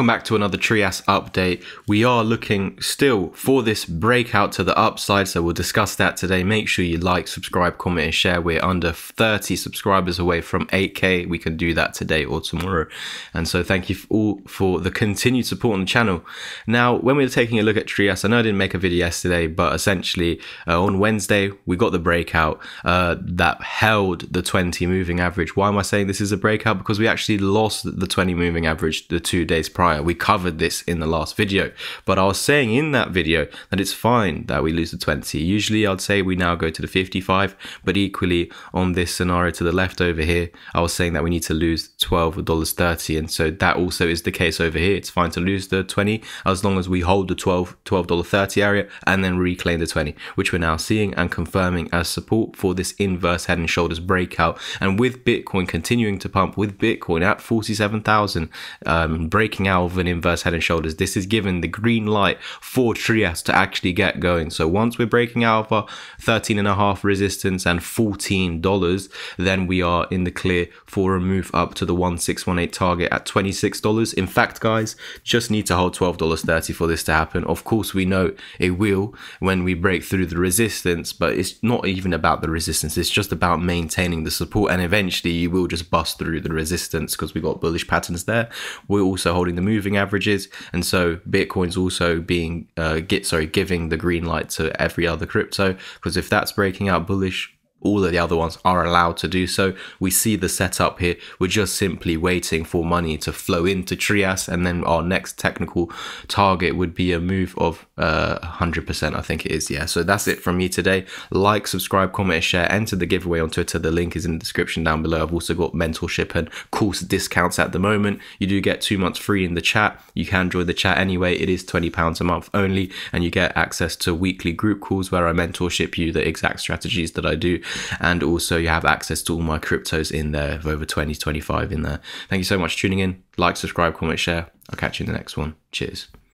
welcome back to another Trias update. We are looking still for this breakout to the upside, so we'll discuss that today. Make sure you like, subscribe, comment, and share. We're under 30 subscribers away from 8k. We can do that today or tomorrow. And so, thank you all for the continued support on the channel. Now, when we are taking a look at Trias, I know I didn't make a video yesterday, but essentially uh, on Wednesday we got the breakout uh, that held the 20 moving average. Why am I saying this is a breakout? Because we actually lost the 20 moving average the two days prior. We covered this in the last video, but I was saying in that video that it's fine that we lose the 20. Usually I'd say we now go to the 55, but equally on this scenario to the left over here, I was saying that we need to lose $12.30. And so that also is the case over here. It's fine to lose the 20 as long as we hold the 12 $12.30 area and then reclaim the 20, which we're now seeing and confirming as support for this inverse head and shoulders breakout. And with Bitcoin continuing to pump, with Bitcoin at 47,000, um, breaking out an inverse head and shoulders, this is given the green light for Trias to actually get going. So once we're breaking our 13 and a half resistance and $14, then we are in the clear for a move up to the 1618 target at $26. In fact, guys, just need to hold $12.30 for this to happen. Of course, we know it will when we break through the resistance, but it's not even about the resistance. It's just about maintaining the support. And eventually you will just bust through the resistance because we got bullish patterns there. We're also holding the moving averages. And so Bitcoin's also being, uh, get, sorry, giving the green light to every other crypto. Because if that's breaking out bullish, all of the other ones are allowed to do so. We see the setup here. We're just simply waiting for money to flow into Trias, and then our next technical target would be a move of uh, 100%, I think it is. Yeah, so that's it from me today. Like, subscribe, comment, share, enter the giveaway on Twitter. The link is in the description down below. I've also got mentorship and course discounts at the moment. You do get two months free in the chat. You can join the chat anyway. It is £20 a month only, and you get access to weekly group calls where I mentorship you the exact strategies that I do and also you have access to all my cryptos in there of over 20 25 in there. Thank you so much for tuning in. Like subscribe comment share. I'll catch you in the next one. Cheers